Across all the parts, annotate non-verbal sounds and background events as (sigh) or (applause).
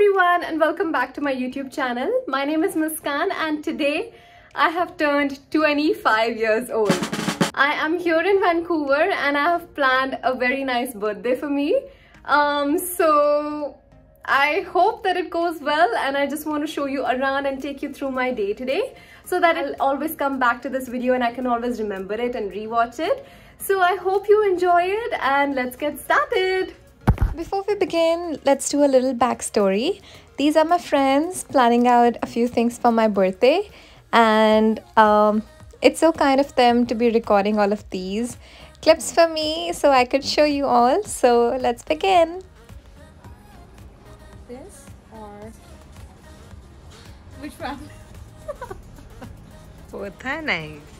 everyone and welcome back to my YouTube channel. My name is Muskaan and today I have turned 25 years old. I am here in Vancouver and I have planned a very nice birthday for me. Um, so I hope that it goes well and I just want to show you around and take you through my day today so that I'll always come back to this video and I can always remember it and rewatch it. So I hope you enjoy it and let's get started. Before we begin, let's do a little backstory. These are my friends planning out a few things for my birthday, and um, it's so kind of them to be recording all of these clips for me so I could show you all. So let's begin. This or which one? Both are nice.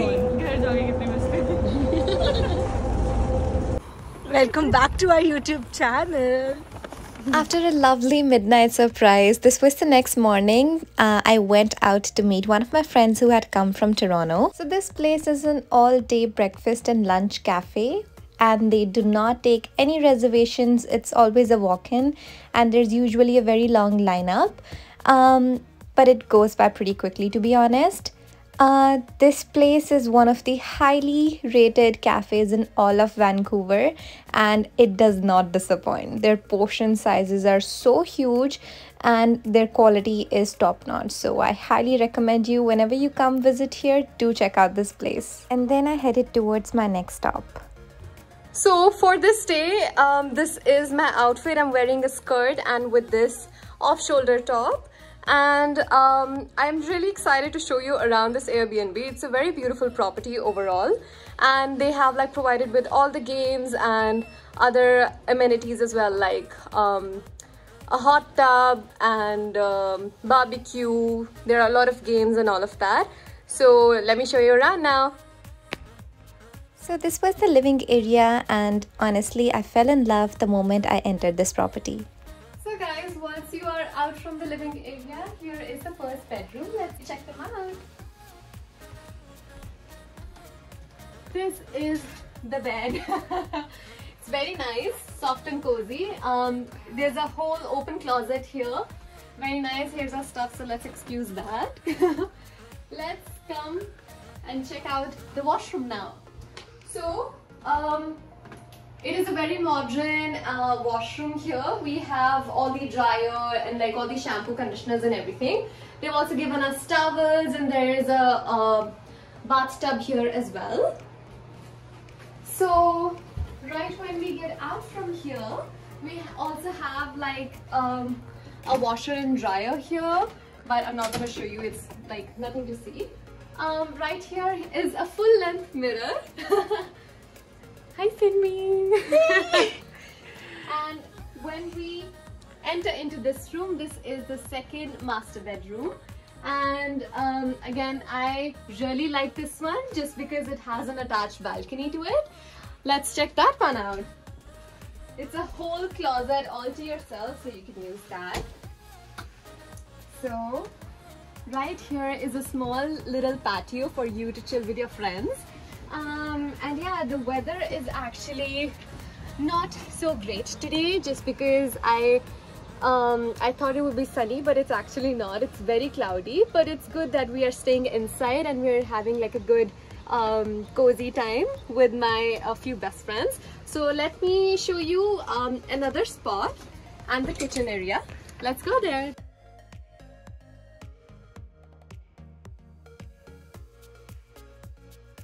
(laughs) Welcome back to our YouTube channel. After a lovely midnight surprise, this was the next morning. Uh, I went out to meet one of my friends who had come from Toronto. So, this place is an all day breakfast and lunch cafe and they do not take any reservations. It's always a walk in, and there's usually a very long lineup. Um, but it goes by pretty quickly, to be honest. Uh, this place is one of the highly rated cafes in all of Vancouver and it does not disappoint. Their portion sizes are so huge and their quality is top notch. So I highly recommend you whenever you come visit here, do check out this place. And then I headed towards my next stop. So for this day, um, this is my outfit. I'm wearing a skirt and with this off-shoulder top and um, I'm really excited to show you around this Airbnb. It's a very beautiful property overall and they have like provided with all the games and other amenities as well like um, a hot tub and um, barbecue. There are a lot of games and all of that. So let me show you around now. So this was the living area and honestly I fell in love the moment I entered this property. So guys, once you are out from the living area, here is the first bedroom. Let's check them out. This is the bed. (laughs) it's very nice, soft and cozy. Um, there's a whole open closet here. Very nice. Here's our stuff, so let's excuse that. (laughs) let's come and check out the washroom now. So, um, it is a very modern uh, washroom here. We have all the dryer and like all the shampoo, conditioners and everything. They've also given us towels and there is a, a bathtub here as well. So right when we get out from here, we also have like um, a washer and dryer here. But I'm not going to show you, it's like nothing to see. Um, right here is a full length mirror. (laughs) Hi, Finmi. Enter into this room, this is the second master bedroom. And um, again, I really like this one just because it has an attached balcony to it. Let's check that one out. It's a whole closet all to yourself, so you can use that. So, right here is a small little patio for you to chill with your friends um, and yeah the weather is actually not so great today just because I um, I thought it would be sunny but it's actually not. It's very cloudy but it's good that we are staying inside and we're having like a good um, cozy time with my a few best friends. So let me show you um, another spot and the kitchen area. Let's go there.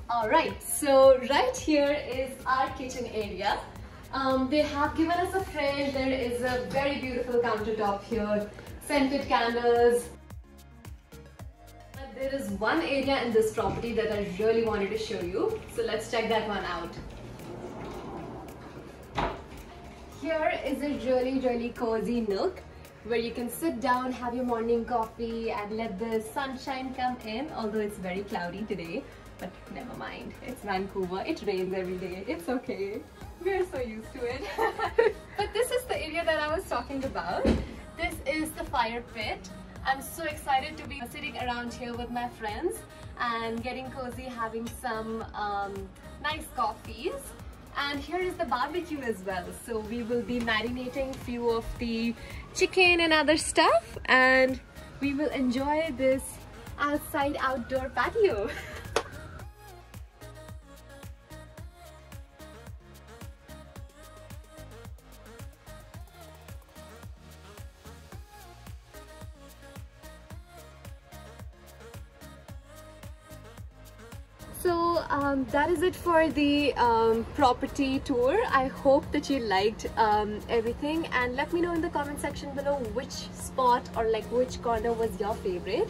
Alright, so right here is our kitchen area. Um, they have given us a fridge, there is a very beautiful countertop here, scented candles. But there is one area in this property that I really wanted to show you, so let's check that one out. Here is a really really cozy nook where you can sit down, have your morning coffee and let the sunshine come in, although it's very cloudy today. But never mind, it's Vancouver, it rains every day, it's okay. We're so used to it. (laughs) but this is the area that I was talking about. This is the fire pit. I'm so excited to be sitting around here with my friends and getting cozy, having some um, nice coffees. And here is the barbecue as well. So we will be marinating few of the chicken and other stuff and we will enjoy this outside outdoor patio. (laughs) um, that is it for the um, property tour. I hope that you liked um, everything and let me know in the comment section below which spot or like which corner was your favorite.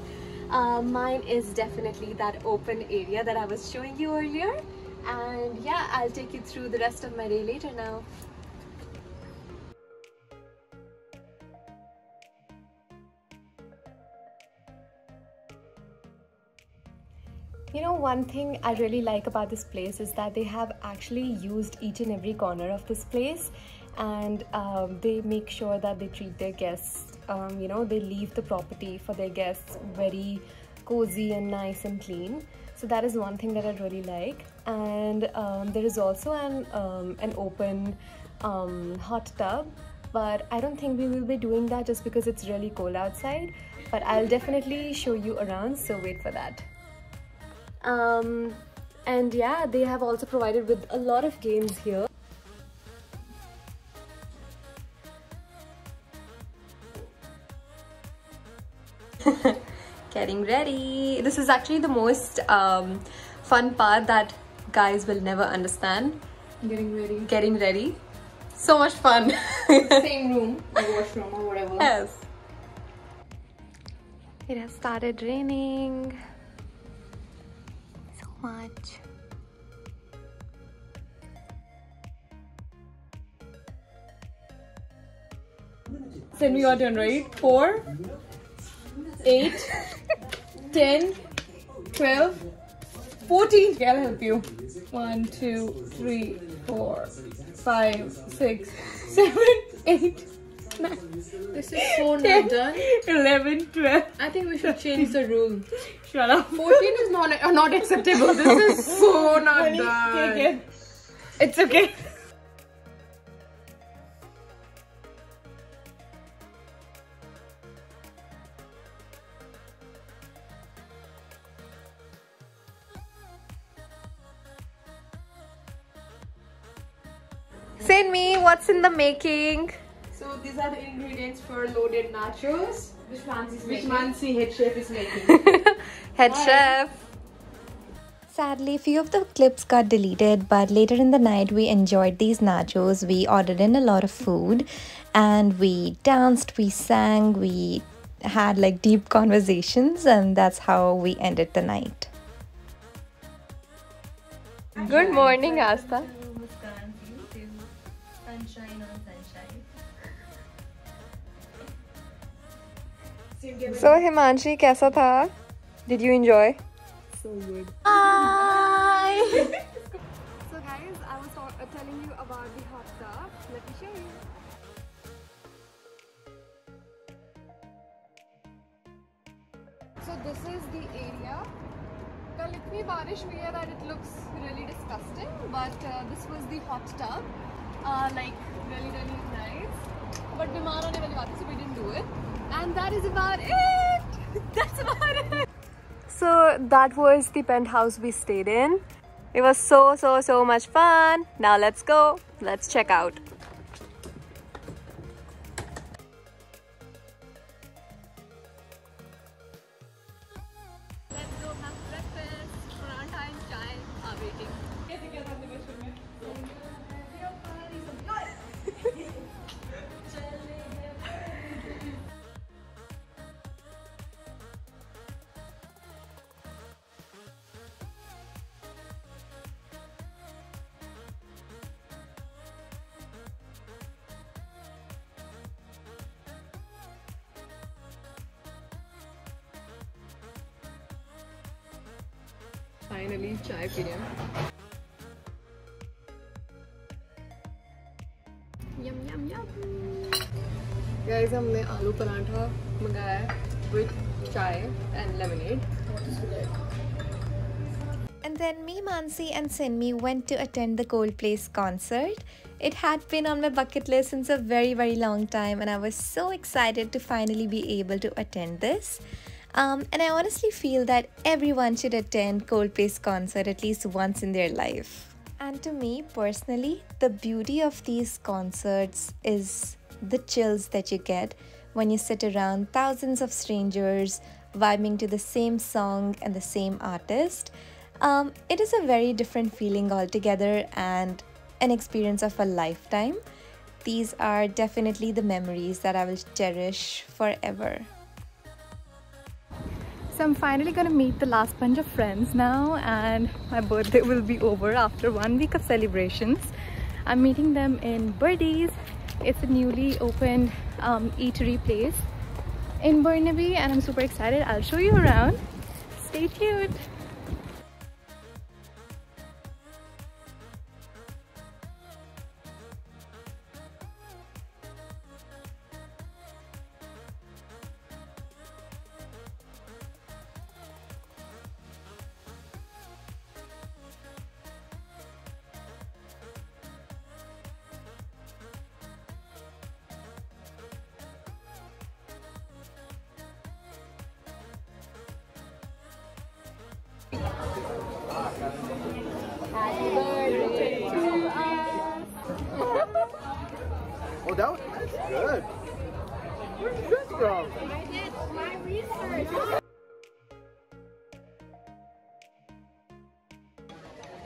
Uh, mine is definitely that open area that I was showing you earlier. And yeah, I'll take you through the rest of my day later now. You know, one thing I really like about this place is that they have actually used each and every corner of this place and um, they make sure that they treat their guests, um, you know, they leave the property for their guests very cozy and nice and clean. So that is one thing that I really like. And um, there is also an, um, an open um, hot tub but I don't think we will be doing that just because it's really cold outside. But I'll definitely show you around, so wait for that um, and yeah they have also provided with a lot of games here. (laughs) Getting ready. This is actually the most um, fun part that guys will never understand. Getting ready. getting ready. So much fun. (laughs) Same room, or washroom, or whatever. yes. It has started raining much Send me your turn, right? Four, eight, ten, twelve, fourteen. Okay, I'll help you. One, two, three, four, five, six, (laughs) seven, eight, nine, This is so not done. 11, 12. I think we should change the rule. Shut up. 14 is not uh, not acceptable. This is (laughs) so not Honey, done. it. It's okay. Send me what's in the making. These are the ingredients for loaded nachos, which Mansi's Which. Mansi head chef is making. (laughs) Head chef. Sadly, few of the clips got deleted, but later in the night we enjoyed these nachos. We ordered in a lot of food and we danced, we sang, we had like deep conversations, and that's how we ended the night. Good morning, Asta. So Himanshi, कैसा था? Did you enjoy? so good. Hi. (laughs) so guys, I was uh, telling you about the hot tub. Let me show you. So this is the area. कल इतनी बारिश हुई है that it looks really disgusting, but uh, this was the hot tub. Uh, like really really nice. But बीमार होने वाली बात है, so we didn't do it. And that is about it. (laughs) That's about it. So that was the penthouse we stayed in. It was so, so, so much fun. Now let's go. Let's check out. Finally, chai pee rahe hain. Yum, yum, yum. Guys, हमने आलू पराठा मंगाया है with chai and lemonade. And then me, Mansi, and Sinmi went to attend the Coldplay's concert. It had been on my bucket list since a very, very long time, and I was so excited to finally be able to attend this. Um, and I honestly feel that everyone should attend Coldplay's concert at least once in their life. And to me personally, the beauty of these concerts is the chills that you get when you sit around thousands of strangers vibing to the same song and the same artist. Um, it is a very different feeling altogether and an experience of a lifetime. These are definitely the memories that I will cherish forever. So I'm finally gonna meet the last bunch of friends now and my birthday will be over after one week of celebrations. I'm meeting them in Birdies. It's a newly opened um, eatery place in Burnaby and I'm super excited. I'll show you around. Stay tuned.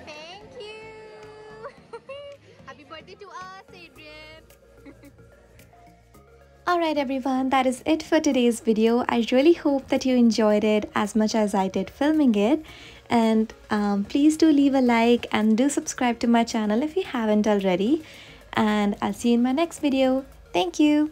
Thank you! (laughs) Happy birthday to us, Adrian! (laughs) Alright everyone, that is it for today's video. I really hope that you enjoyed it as much as I did filming it. And um, please do leave a like and do subscribe to my channel if you haven't already. And I'll see you in my next video. Thank you!